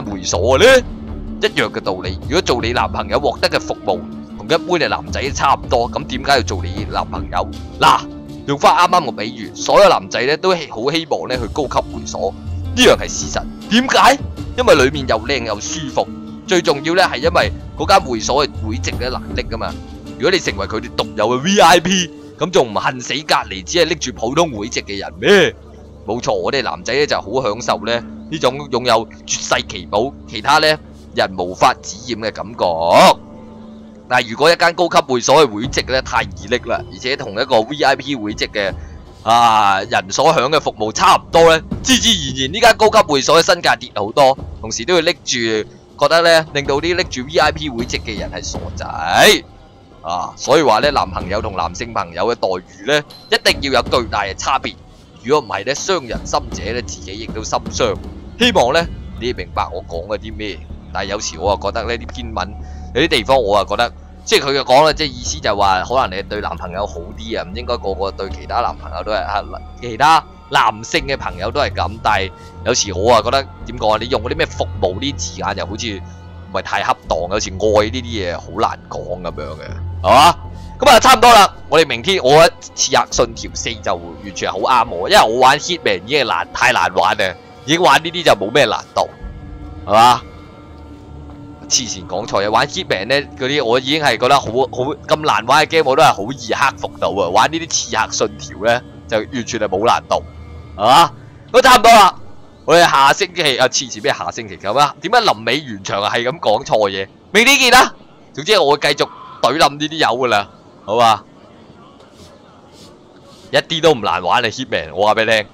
會所嘅呢？一樣嘅道理，如果做你男朋友獲得嘅服務同一般嘅男仔差唔多，咁點解要做你男朋友？嗱，用翻啱啱個比喻，所有男仔咧都係好希望咧去高級會所，呢樣係事實。點解？因為裏面又靚又舒服，最重要咧係因為嗰間會所嘅會籍咧難拎噶嘛。如果你成為佢哋獨有嘅 VIP，咁仲唔恨死隔離只係拎住普通會籍嘅人咩？冇錯，我哋男仔咧就好享受咧呢種擁有絕世奇寶，其他咧人無法指染嘅感覺。但如果一間高級會所嘅會籍咧太易拎啦，而且同一個 VIP 會籍嘅啊人所享嘅服務差唔多咧，自自然然呢間高級會所嘅身價跌好多，同時都要拎住覺得咧令到啲拎住 VIP 會籍嘅人係傻仔。啊，所以話咧，男朋友同男性朋友嘅待遇咧，一定要有巨大嘅差別。如果唔係咧，傷人心者咧，自己亦都心傷。希望咧，你明白我講嘅啲咩？但係有時我又覺得呢啲篇文有啲地方我啊覺得，即係佢嘅講啦，即係意思就係話，可能你對男朋友好啲啊，唔應該個個對其他男朋友都係啊，其他男性嘅朋友都係咁。但係有時我啊覺得點講啊？你用嗰啲咩服務啲字眼，又好似唔係太恰當。有時愛呢啲嘢好難講咁樣嘅。系嘛？咁啊，差唔多啦。我哋明天我一次客信條四就完全係好啱我，因為我玩 Hitman 已經係太難玩啦，已經玩呢啲就冇咩難度，係嘛？黐前講錯嘢，玩 Hitman 咧嗰啲，我已經係覺得好好咁難玩嘅 game，我都係好易克服到啊！玩呢啲刺客信條咧，就完全係冇難度，係嘛？都差唔多啦。我哋下星期啊，次次咩下星期咁啊？點解臨尾完場係咁講錯嘢？明天見啦。總之我會繼續。懟冧呢啲友噶啦，好嘛？一啲都唔難玩啊！Hitman，我話俾你聽。